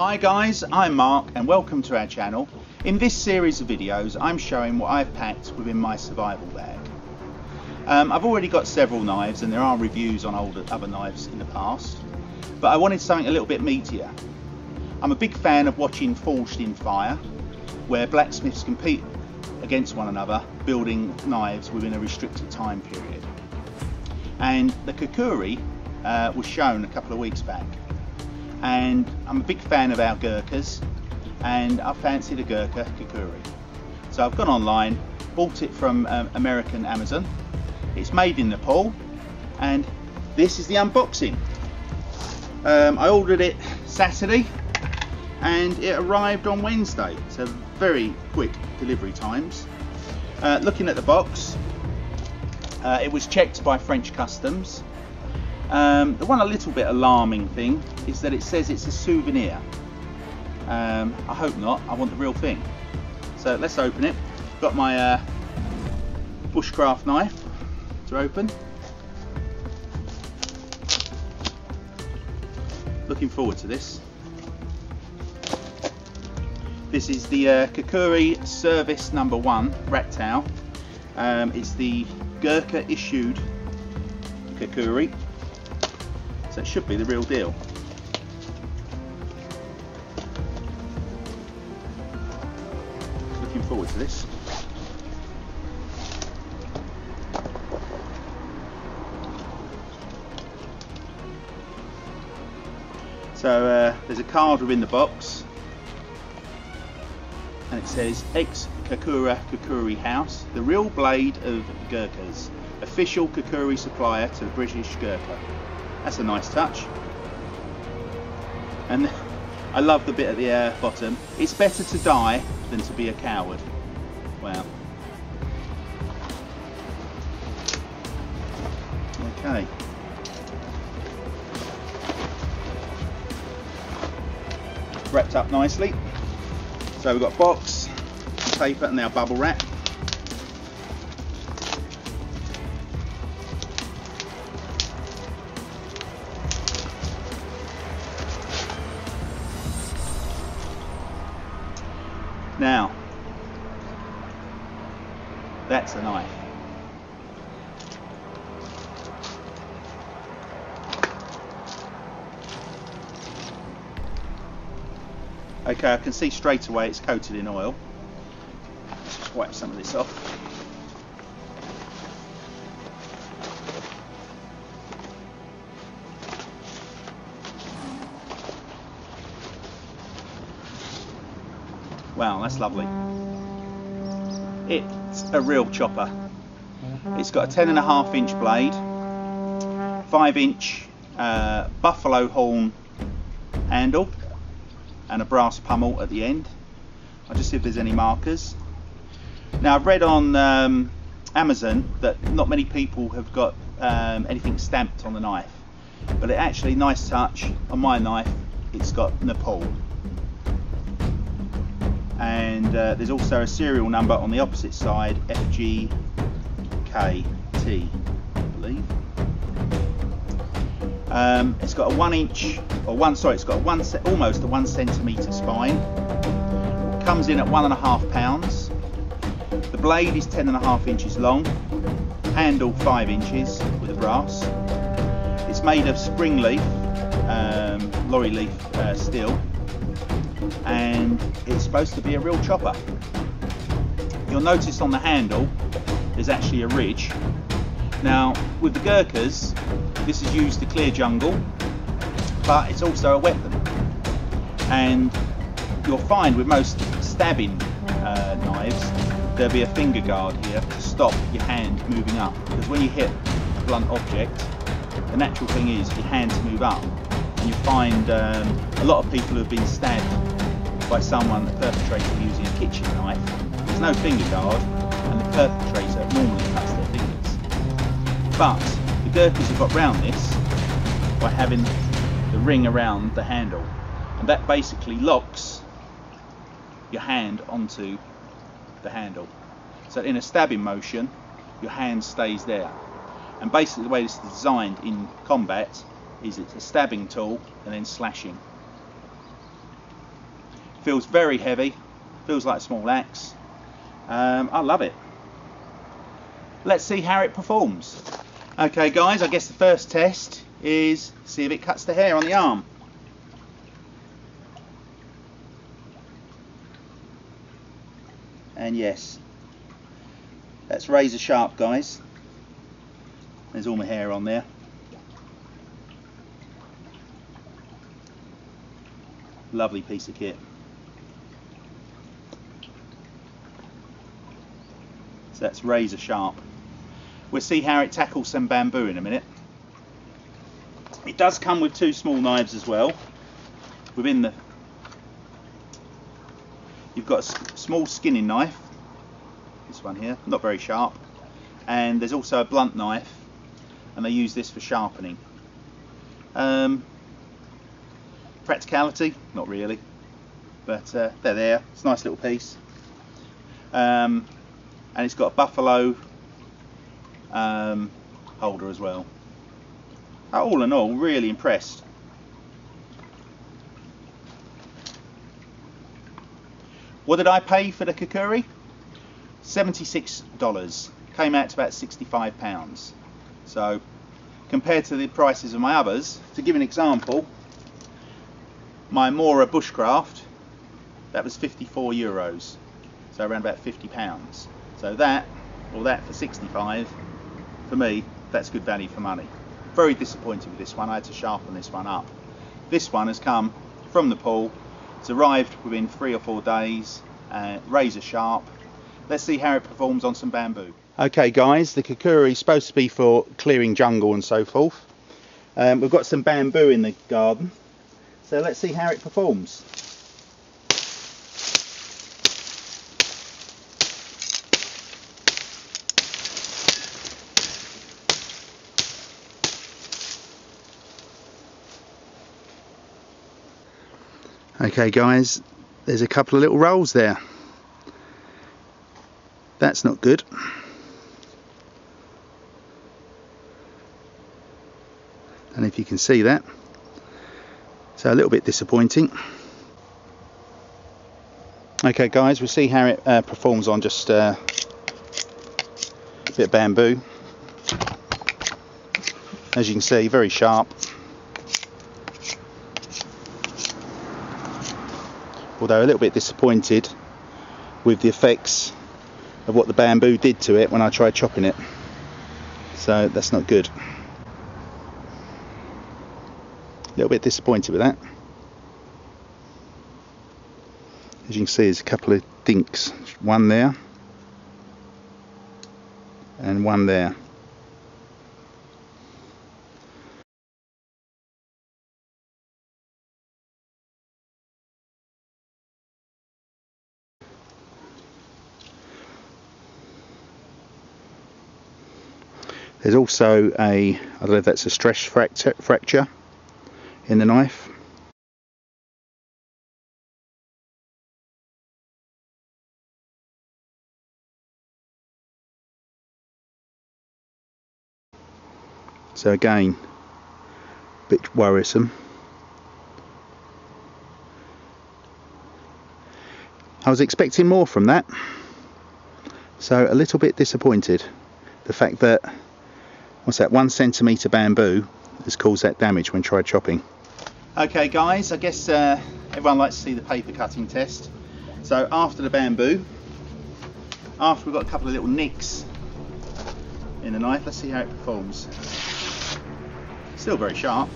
Hi guys, I'm Mark and welcome to our channel. In this series of videos I'm showing what I've packed within my survival bag. Um, I've already got several knives and there are reviews on older, other knives in the past, but I wanted something a little bit meatier. I'm a big fan of watching Forged in Fire, where blacksmiths compete against one another building knives within a restricted time period. And the Kukuri uh, was shown a couple of weeks back and I'm a big fan of our Gurkhas and I fancied a Gurkha Kukuri. So I've gone online, bought it from um, American Amazon. It's made in Nepal and this is the unboxing. Um, I ordered it Saturday and it arrived on Wednesday so very quick delivery times. Uh, looking at the box uh, it was checked by French customs um, the one a little bit alarming thing is that it says it's a souvenir. Um, I hope not, I want the real thing. So let's open it. Got my uh, bushcraft knife to open. Looking forward to this. This is the uh, Kukuri Service Number One towel. Um, it's the Gurkha issued Kukuri so it should be the real deal. Looking forward to this. So uh, there's a card within the box and it says ex Kakura Kakuri House, the real blade of Gurkhas, official Kakuri supplier to the British Gurkha. That's a nice touch. And I love the bit at the bottom. It's better to die than to be a coward. Wow. Okay. Wrapped up nicely. So we've got box, paper and now bubble wrap. Now, that's a knife. Okay, I can see straight away it's coated in oil. Let's just wipe some of this off. Wow, that's lovely. It's a real chopper. It's got a 10 and a half inch blade, 5 inch uh, buffalo horn handle and a brass pommel at the end. I'll just see if there's any markers. Now I've read on um, Amazon that not many people have got um, anything stamped on the knife but it actually nice touch on my knife it's got Nepal and uh, there's also a serial number on the opposite side FGKT I believe. Um, it's got a one inch or one sorry it's got a one almost a one centimeter spine. It comes in at one and a half pounds. The blade is ten and a half inches long handle five inches with a brass. It's made of spring leaf um, lorry leaf uh, steel and it's supposed to be a real chopper. You'll notice on the handle there's actually a ridge. Now with the Gurkhas this is used to clear jungle but it's also a weapon and you'll find with most stabbing uh, knives there'll be a finger guard here to stop your hand moving up because when you hit a blunt object the natural thing is your hand to move up and you find um, a lot of people who have been stabbed by someone, the perpetrator using a kitchen knife. There's no finger guard and the perpetrator normally cuts their fingers. But the Gurkhas have got round this by having the ring around the handle and that basically locks your hand onto the handle. So in a stabbing motion your hand stays there and basically the way this is designed in combat is it's a stabbing tool and then slashing. Feels very heavy, feels like a small axe. Um, I love it. Let's see how it performs. Okay guys, I guess the first test is see if it cuts the hair on the arm. And yes, that's razor sharp guys. There's all my hair on there. Lovely piece of kit. So that's razor sharp. We'll see how it tackles some bamboo in a minute. It does come with two small knives as well. Within the, you've got a small skinning knife. This one here, not very sharp. And there's also a blunt knife, and they use this for sharpening. Um, practicality, not really, but uh, they're there. It's a nice little piece. Um, and it's got a buffalo um, holder as well. All in all, really impressed. What did I pay for the Kukuri? $76. Came out to about £65. So, compared to the prices of my others, to give an example, my Mora Bushcraft, that was 54 euros. So around about 50 pounds. So that, or that for 65, for me, that's good value for money. Very disappointed with this one. I had to sharpen this one up. This one has come from the pool. It's arrived within three or four days. Uh, razor sharp. Let's see how it performs on some bamboo. Okay guys, the Kukuri is supposed to be for clearing jungle and so forth. Um, we've got some bamboo in the garden. So let's see how it performs. Okay guys, there's a couple of little rolls there. That's not good. And if you can see that, so a little bit disappointing. Okay guys, we'll see how it uh, performs on just uh, a bit of bamboo. As you can see, very sharp. Although a little bit disappointed with the effects of what the bamboo did to it when I tried chopping it. So that's not good. A little bit disappointed with that. As you can see there's a couple of dinks. One there and one there There's also a, I don't know if that's a stress fracture, fracture in the knife. So again, a bit worrisome. I was expecting more from that, so a little bit disappointed. The fact that what's that? One centimeter bamboo has caused that damage when tried chopping. Okay guys I guess uh, everyone likes to see the paper cutting test. So after the bamboo after we've got a couple of little nicks in the knife let's see how it performs. Still very sharp.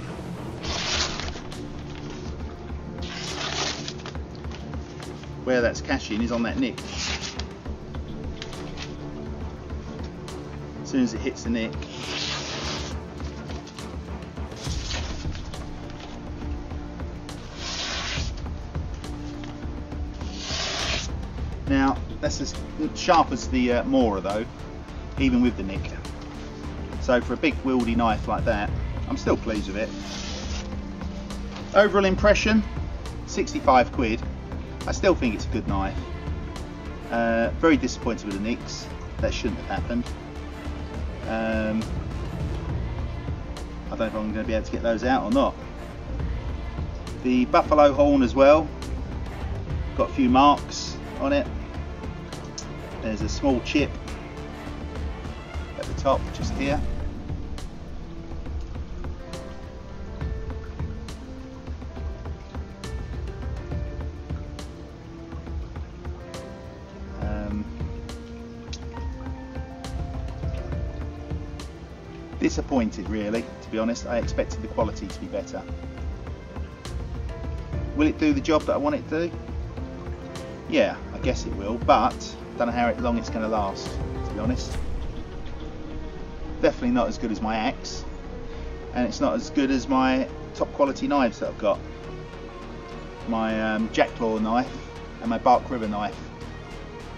Where that's catching is on that nick. As soon as it hits the nick Now, that's as sharp as the uh, Mora though, even with the nick. So for a big wieldy knife like that, I'm still pleased with it. Overall impression, 65 quid. I still think it's a good knife. Uh, very disappointed with the nicks. That shouldn't have happened. Um, I don't know if I'm going to be able to get those out or not. The buffalo horn as well, got a few marks on it. There's a small chip at the top, just here. Um, disappointed really, to be honest. I expected the quality to be better. Will it do the job that I want it to do? Yeah, I guess it will, but don't know how long it's going to last, to be honest. Definitely not as good as my axe, and it's not as good as my top quality knives that I've got. My um, knife and my Bark River knife.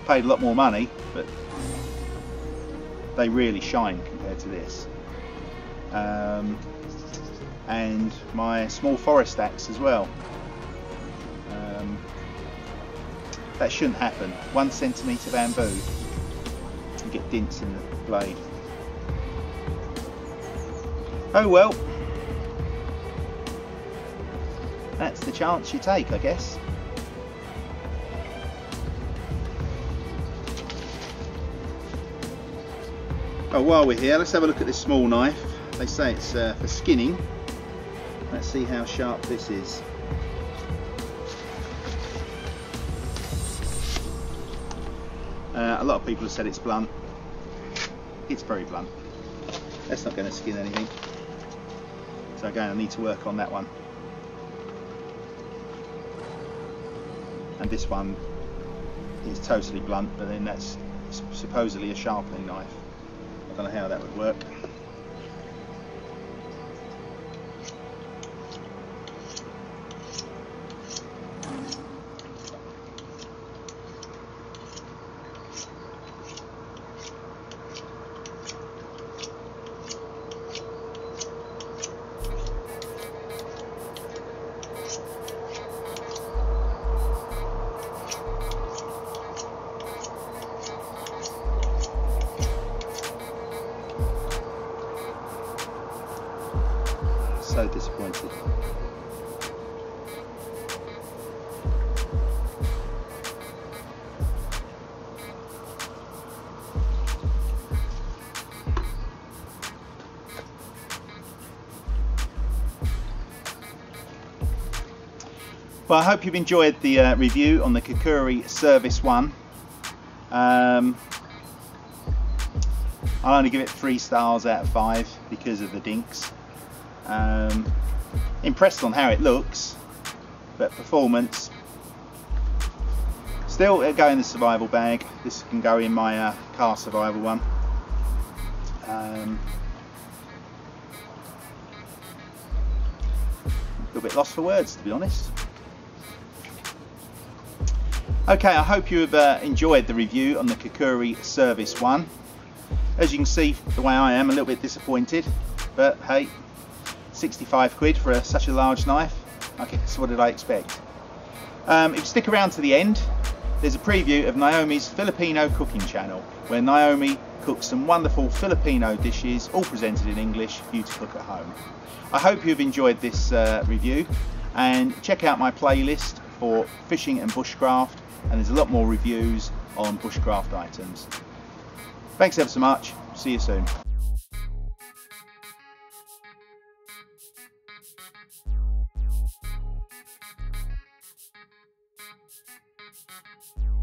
Paid a lot more money, but they really shine compared to this. Um, and my small forest axe as well. Um, that shouldn't happen. One centimetre bamboo and get dints in the blade. Oh well. That's the chance you take, I guess. Oh, while we're here, let's have a look at this small knife. They say it's uh, for skinning. Let's see how sharp this is. Uh, a lot of people have said it's blunt. It's very blunt. That's not going to skin anything. So again, I need to work on that one. And this one is totally blunt, but then that's supposedly a sharpening knife. I don't know how that would work. Well, I hope you've enjoyed the uh, review on the Kukuri Service 1. Um, I'll only give it three stars out of five because of the dinks. Um, impressed on how it looks, but performance. Still, it'll go in the survival bag. This can go in my uh, car survival one. Um, a little bit lost for words, to be honest. Okay, I hope you have uh, enjoyed the review on the Kukuri Service 1. As you can see, the way I am, a little bit disappointed, but hey, 65 quid for a, such a large knife. I guess what did I expect? Um, if you stick around to the end, there's a preview of Naomi's Filipino cooking channel, where Naomi cooks some wonderful Filipino dishes, all presented in English for you to cook at home. I hope you've enjoyed this uh, review, and check out my playlist for fishing and bushcraft and there's a lot more reviews on bushcraft items. Thanks ever so much, see you soon. you